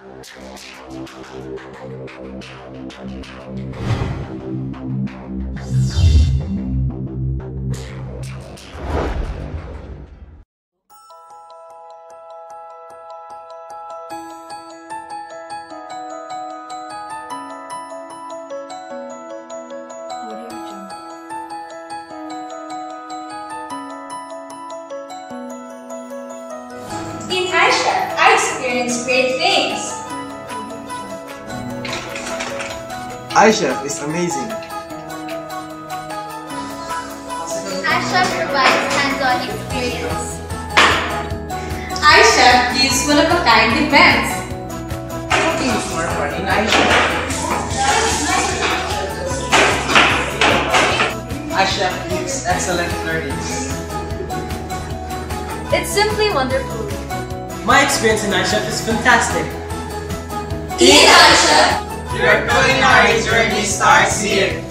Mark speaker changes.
Speaker 1: In Asia, I experienced great things.
Speaker 2: iChef is amazing.
Speaker 3: iChef provides hands-on experience.
Speaker 1: iChef gives one-of-a-kind events.
Speaker 2: Cooking is more fun in iChef. iChef gives excellent learnings.
Speaker 3: It's simply wonderful.
Speaker 4: My experience in iChef is fantastic.
Speaker 1: In iChef,
Speaker 2: Your culinary journey starts here.